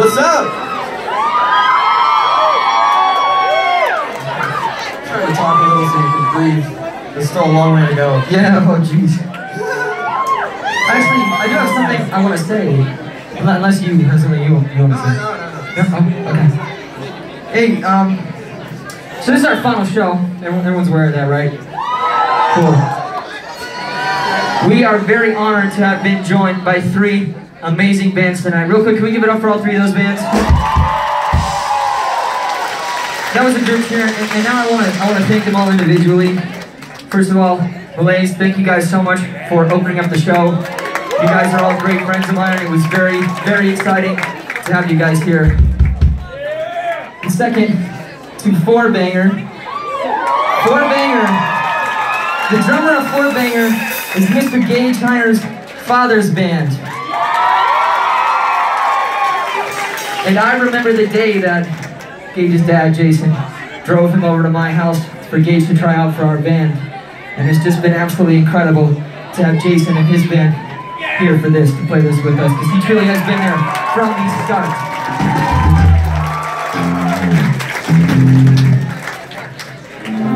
What's up? Trying to talk a little so you can breathe. There's still a long way to go. Yeah, oh jeez. Actually, I do have something I want to say. Unless you have something you, you want to say. No, no, oh, okay. Hey, um, so this is our final show. Everyone's aware of that, right? Cool. We are very honored to have been joined by three amazing bands tonight. Real quick, can we give it up for all three of those bands? That was a group cheer, and, and now I want to I want to thank them all individually. First of all, Malaise, thank you guys so much for opening up the show. You guys are all great friends of mine. and It was very, very exciting to have you guys here. And second, to Four Banger. Four Banger. The drummer of Four Banger is Mr. Gage Heiner's father's band. And I remember the day that Gage's dad, Jason, drove him over to my house for Gage to try out for our band. And it's just been absolutely incredible to have Jason and his band here for this, to play this with us, because he truly has been there from the start.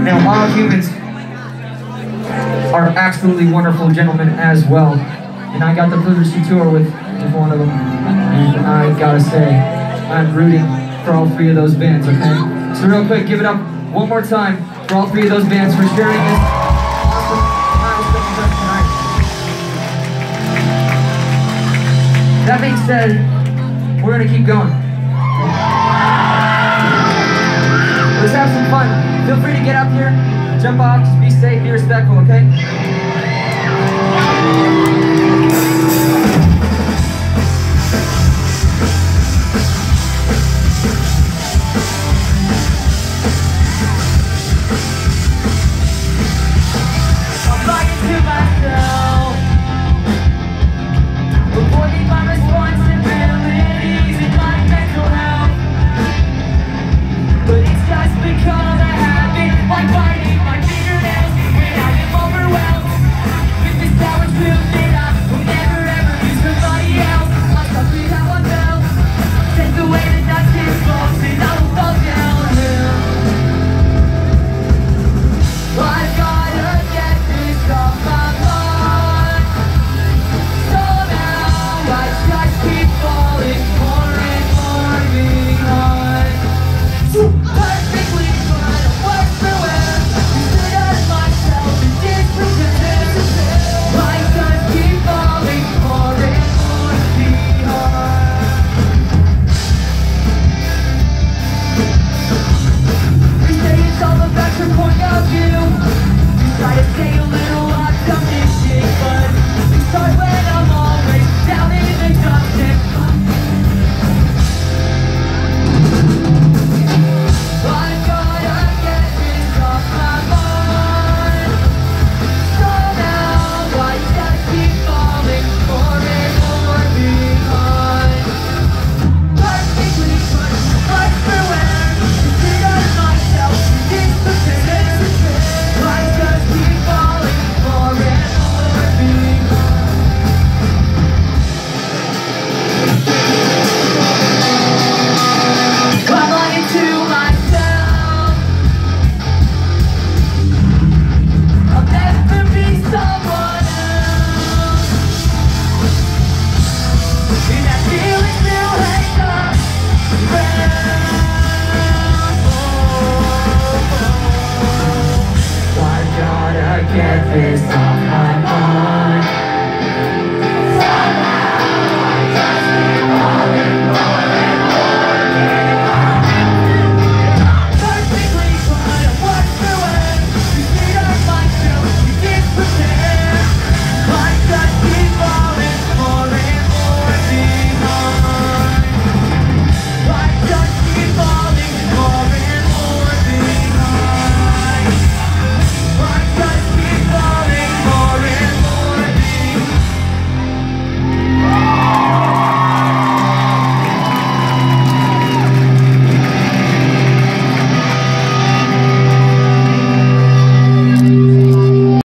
Now, all humans are absolutely wonderful gentlemen as well. And I got the privilege to tour with, with one of them. And I gotta say, I'm rooting for all three of those bands, okay? So real quick, give it up one more time for all three of those bands for sharing this. That being said, we're gonna keep going. Gotta get this off my mind.